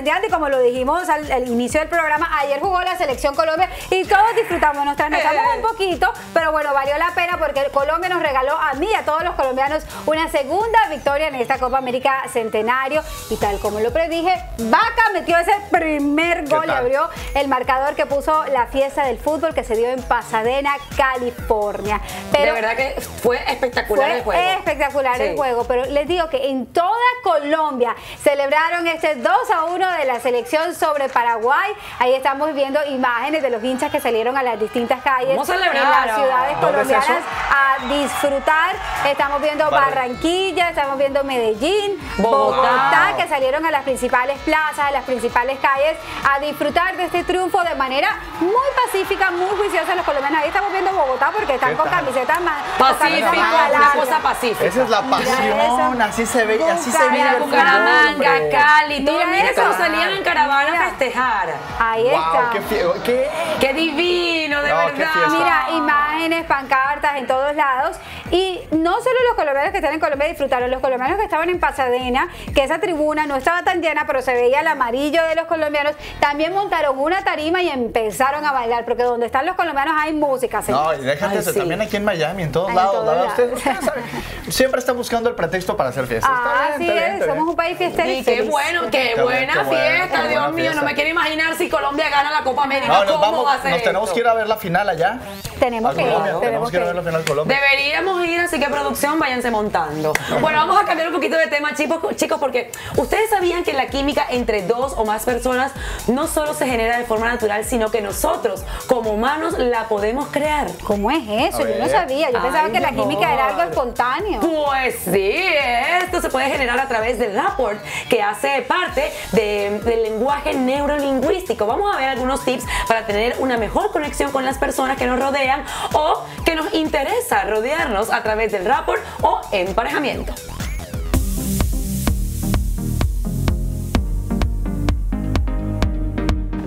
y como lo dijimos al, inicio del programa, ayer jugó la selección Colombia y todos disfrutamos, nos trasnotamos un poquito, pero bueno, valió la pena porque Colombia nos regaló a mí y a todos los colombianos una segunda victoria en esta Copa América Centenario. Y tal como lo predije, Vaca metió ese primer gol y abrió el marcador que puso la fiesta del fútbol que se dio en Pasadena, California. Pero de verdad que fue espectacular el juego. Espectacular el juego, pero les digo que en toda Colombia celebraron este 2 a 1 de la selección sobre Paraguay. Ahí estamos viendo imágenes de los hinchas que salieron a las distintas calles en las ciudades colombianas a disfrutar. Estamos viendo Barranquilla, estamos viendo Medellín, Bogotá, que salieron a las principales plazas, a las principales calles a disfrutar de este triunfo de manera muy pacífica, muy juiciosa los colombianos. Ahí estamos viendo Bogotá porque están con camisetas más pacífica, una cosa pacífica. Esa es la pasión, así se ve, así se ve. Bucaramanga, Cali, todo. Mira cómo salían en caravana a festejar. Ahí está. Qué, qué, divino, de verdad. Mira, imágenes, pancartas en todos lados. Y no solo los colombianos que están en Colombia disfrutaron, los colombianos que estaban en Pasadena, que esa tribuna no estaba tan llena, pero se veía el amarillo de los colombianos, también montaron una tarima y empezaron a bailar, porque donde están los colombianos hay música. No, y déjate eso, también aquí en Miami, en todos lados. siempre están buscando el pretexto para hacer fiestas. Ah, sí es, somos un país fiestero. Y qué bueno, qué, buena fiesta, Dios mío, no me quiero imaginar si Colombia gana la Copa América. No, nos, vamos, nos tenemos que ir a ver la final allá. Tenemos que ir. Tenemos que ir a ver la final Colombia. Deberíamos ir, así que producción, váyanse montando. Bueno, vamos a cambiar un poquito de tema, chicos, chicos, porque ustedes sabían que la química entre dos o más personas no solo se genera de forma natural, sino que nosotros, como humanos, la podemos crear. ¿Cómo es eso? Yo no sabía. Yo pensaba que la química era algo espontáneo. Pues sí, esto se puede generar a través del rapport, que hace parte del lenguaje neurolingüístico. Vamos a ver algunos tips para tener una mejor conexión con las personas que nos rodean o que nos interesa rodearnos a través del rapport o emparejamiento.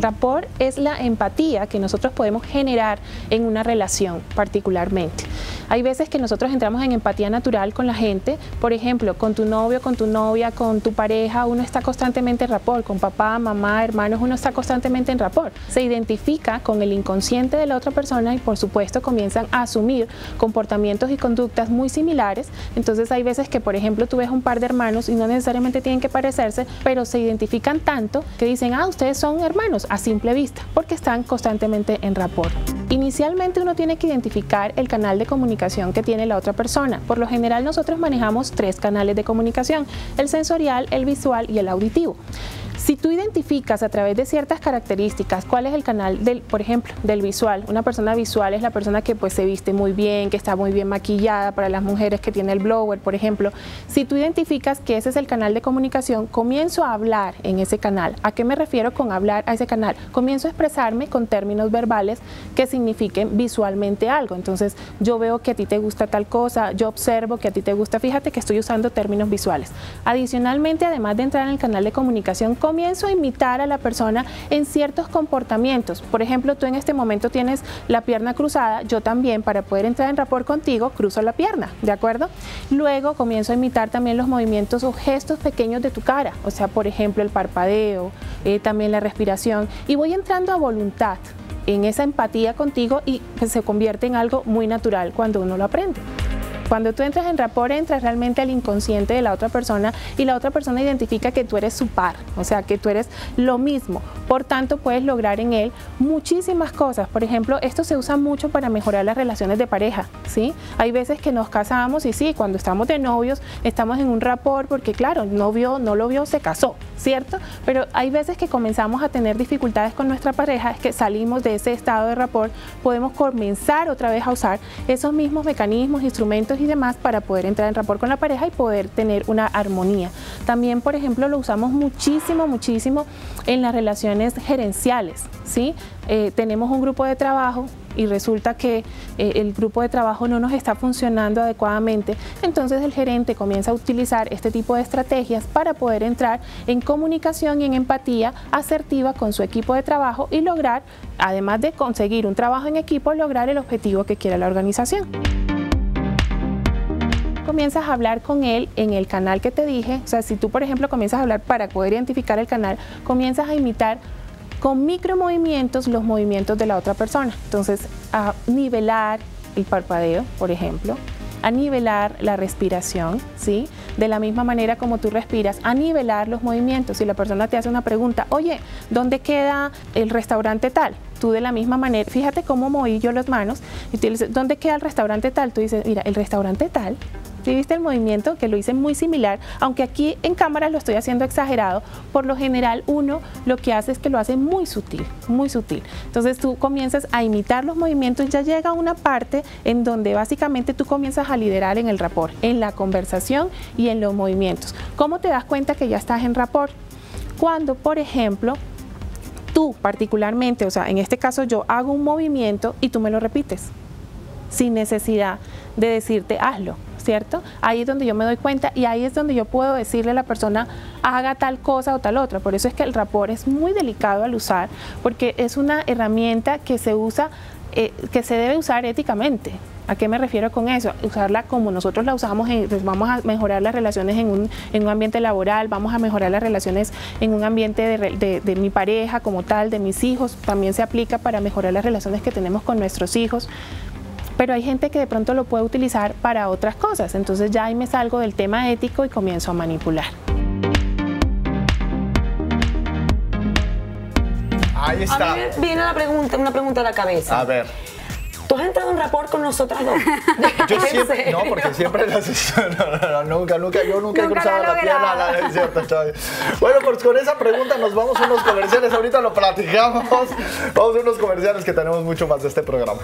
Rapport es la empatía que nosotros podemos generar en una relación particularmente. Hay veces que nosotros entramos en empatía natural con la gente, por ejemplo, con tu novio, con tu novia, con tu pareja, uno está constantemente en rapport, con papá, mamá, hermanos, uno está constantemente en rapport. Se identifica con el inconsciente de la otra persona y por supuesto comienzan a asumir comportamientos y conductas muy similares. Entonces hay veces que, por ejemplo, tú ves un par de hermanos y no necesariamente tienen que parecerse, pero se identifican tanto que dicen, ah, ustedes son hermanos a simple vista, porque están constantemente en rapport. Inicialmente uno tiene que identificar el canal de comunicación que tiene la otra persona. Por lo general nosotros manejamos tres canales de comunicación, el sensorial, el visual y el auditivo. Si tú identificas a través de ciertas características cuál es el canal del, por ejemplo, del visual, una persona visual es la persona que pues se viste muy bien, que está muy bien maquillada para las mujeres que tiene el blower, por ejemplo. Si tú identificas que ese es el canal de comunicación, comienzo a hablar en ese canal. ¿A qué me refiero con hablar a ese canal? Comienzo a expresarme con términos verbales que signifiquen visualmente algo. Entonces, yo veo que a ti te gusta tal cosa, yo observo que a ti te gusta, fíjate que estoy usando términos visuales. Adicionalmente, además de entrar en el canal de comunicación, comienzo a imitar a la persona en ciertos comportamientos. Por ejemplo, tú en este momento tienes la pierna cruzada, yo también para poder entrar en rapport contigo cruzo la pierna, ¿de acuerdo? Luego comienzo a imitar también los movimientos o gestos pequeños de tu cara, o sea, por ejemplo, el parpadeo, eh, también la respiración, y voy entrando a voluntad en esa empatía contigo y se convierte en algo muy natural cuando uno lo aprende. Cuando tú entras en rapport, entras realmente al inconsciente de la otra persona y la otra persona identifica que tú eres su par, o sea, que tú eres lo mismo. Por tanto, puedes lograr en él muchísimas cosas. Por ejemplo, esto se usa mucho para mejorar las relaciones de pareja, ¿sí? Hay veces que nos casamos y sí, cuando estamos de novios, estamos en un rapport porque, claro, no vio, no lo vio, se casó, ¿cierto? Pero hay veces que comenzamos a tener dificultades con nuestra pareja, es que salimos de ese estado de rapport, podemos comenzar otra vez a usar esos mismos mecanismos, instrumentos y demás para poder entrar en rapport con la pareja y poder tener una armonía. También, por ejemplo, lo usamos muchísimo, muchísimo en las relaciones gerenciales, ¿sí? Eh, tenemos un grupo de trabajo y resulta que eh, el grupo de trabajo no nos está funcionando adecuadamente, entonces el gerente comienza a utilizar este tipo de estrategias para poder entrar en comunicación y en empatía asertiva con su equipo de trabajo y lograr, además de conseguir un trabajo en equipo, lograr el objetivo que quiere la organización comienzas a hablar con él en el canal que te dije, o sea, si tú por ejemplo comienzas a hablar para poder identificar el canal, comienzas a imitar con micromovimientos los movimientos de la otra persona. Entonces, a nivelar el parpadeo, por ejemplo, a nivelar la respiración, ¿sí? De la misma manera como tú respiras, a nivelar los movimientos. Si la persona te hace una pregunta, oye, ¿dónde queda el restaurante tal? Tú de la misma manera, fíjate cómo moví yo las manos y tú dices, ¿dónde queda el restaurante tal? Tú dices, mira, el restaurante tal ¿Sí viste el movimiento? Que lo hice muy similar, aunque aquí en cámara lo estoy haciendo exagerado. Por lo general, uno lo que hace es que lo hace muy sutil, muy sutil. Entonces tú comienzas a imitar los movimientos, ya llega una parte en donde básicamente tú comienzas a liderar en el rapport, en la conversación y en los movimientos. ¿Cómo te das cuenta que ya estás en rapport? Cuando, por ejemplo, tú particularmente, o sea, en este caso yo hago un movimiento y tú me lo repites, sin necesidad de decirte hazlo. ¿Cierto? Ahí es donde yo me doy cuenta y ahí es donde yo puedo decirle a la persona haga tal cosa o tal otra. Por eso es que el rapport es muy delicado al usar porque es una herramienta que se usa, eh, que se debe usar éticamente. ¿A qué me refiero con eso? Usarla como nosotros la usamos, pues vamos a mejorar las relaciones en un, en un, ambiente laboral, vamos a mejorar las relaciones en un ambiente de, de mi pareja como tal, de mis hijos, también se aplica para mejorar las relaciones que tenemos con nuestros hijos pero hay gente que de pronto lo puede utilizar para otras cosas. Entonces ya ahí me salgo del tema ético y comienzo a manipular. Ahí está. A mí viene la pregunta, una pregunta a la cabeza. A ver. ¿Tú has entrado en rapport con nosotras dos? Yo siempre, no, porque siempre las no, no, no, nunca, nunca, yo nunca, he cruzado la, pierna, la, es cierto, Bueno, pues con esa pregunta nos vamos a unos comerciales, ahorita lo platicamos. Vamos a unos comerciales que tenemos mucho más de este programa.